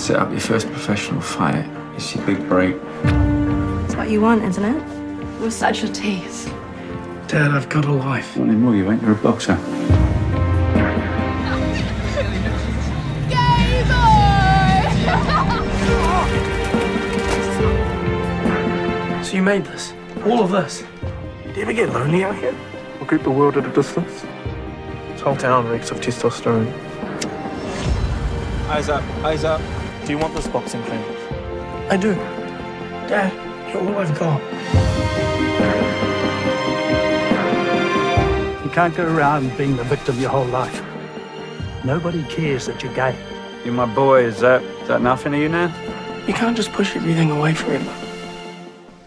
set up your first professional fight. It's your big break. It's what you want, isn't it? You're such a tease. Dad, I've got a life. Not anymore, you ain't. You're a boxer. So you made this? All of this? Do you ever get lonely out here? Or keep the world at a distance? This whole town reeks of testosterone. Eyes up, eyes up. Do you want this boxing thing? I do. Dad, you're all I've got. You can't go around being the victim your whole life. Nobody cares that you're gay. You're my boy. Is that, is that nothing to you now? You can't just push everything away forever.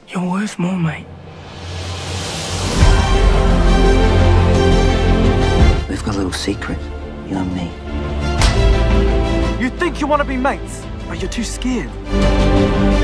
You're worth more, mate. We've got a little secret, you and me. You think you want to be mates, but you're too scared.